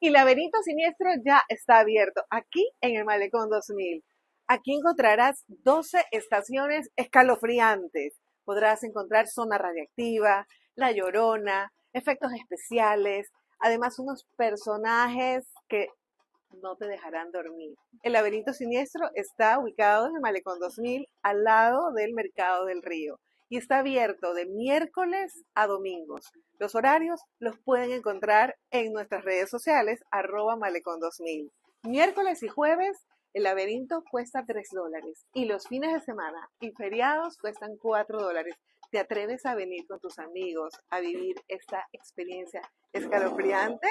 Y Laberinto Siniestro ya está abierto aquí en el Malecón 2000. Aquí encontrarás 12 estaciones escalofriantes. Podrás encontrar zona radiactiva, la llorona, efectos especiales, además unos personajes que no te dejarán dormir. El laberinto siniestro está ubicado en el Malecón 2000 al lado del Mercado del Río y está abierto de miércoles a domingos. Los horarios los pueden encontrar en nuestras redes sociales arroba malecón 2000. Miércoles y jueves el laberinto cuesta 3 dólares y los fines de semana y feriados cuestan 4 dólares. ¿Te atreves a venir con tus amigos a vivir esta experiencia escalofriante?